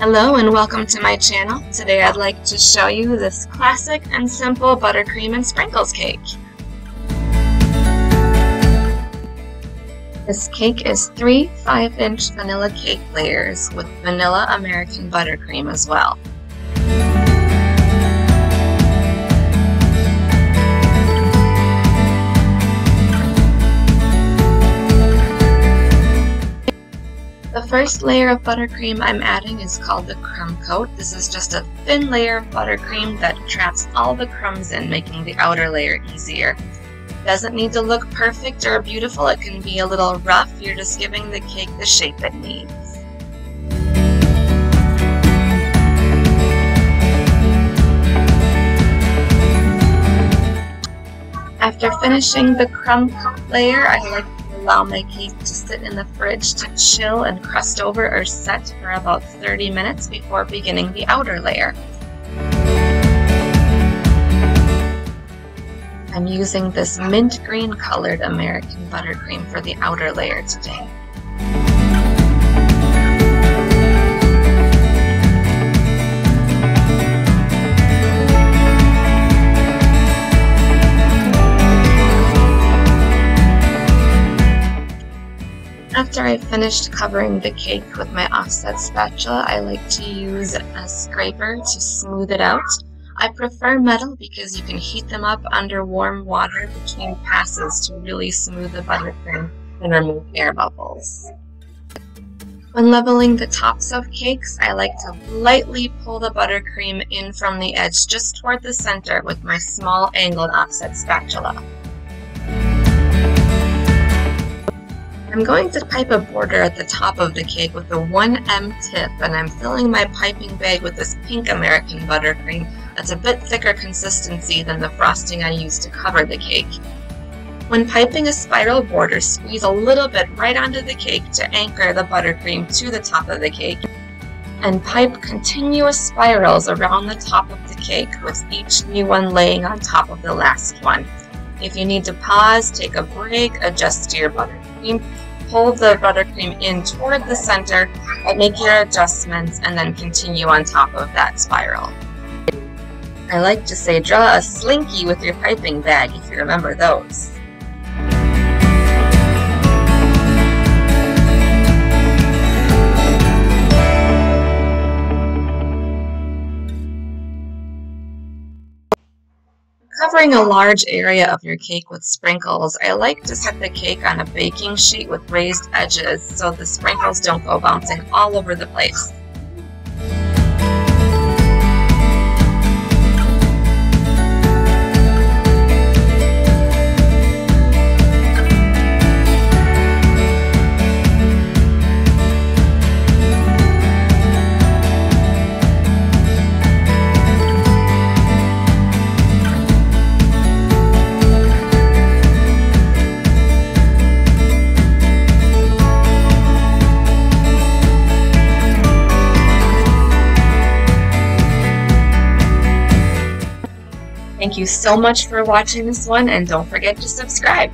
Hello and welcome to my channel. Today I'd like to show you this classic and simple buttercream and sprinkles cake. This cake is three 5-inch vanilla cake layers with vanilla American buttercream as well. First layer of buttercream I'm adding is called the crumb coat. This is just a thin layer of buttercream that traps all the crumbs in, making the outer layer easier. Doesn't need to look perfect or beautiful, it can be a little rough, you're just giving the cake the shape it needs. After finishing the crumb coat layer, I like allow my cake to sit in the fridge to chill and crust over or set for about 30 minutes before beginning the outer layer. I'm using this mint green colored American buttercream for the outer layer today. After I finished covering the cake with my offset spatula, I like to use a scraper to smooth it out. I prefer metal because you can heat them up under warm water between passes to really smooth the buttercream and remove air bubbles. When leveling the tops of cakes, I like to lightly pull the buttercream in from the edge just toward the center with my small angled offset spatula. I'm going to pipe a border at the top of the cake with a 1M tip and I'm filling my piping bag with this pink American buttercream that's a bit thicker consistency than the frosting I used to cover the cake. When piping a spiral border, squeeze a little bit right onto the cake to anchor the buttercream to the top of the cake and pipe continuous spirals around the top of the cake with each new one laying on top of the last one. If you need to pause, take a break, adjust to your buttercream, pull the buttercream in toward the center, make your adjustments, and then continue on top of that spiral. I like to say draw a slinky with your piping bag if you remember those. Covering a large area of your cake with sprinkles, I like to set the cake on a baking sheet with raised edges so the sprinkles don't go bouncing all over the place. Thank you so much for watching this one and don't forget to subscribe.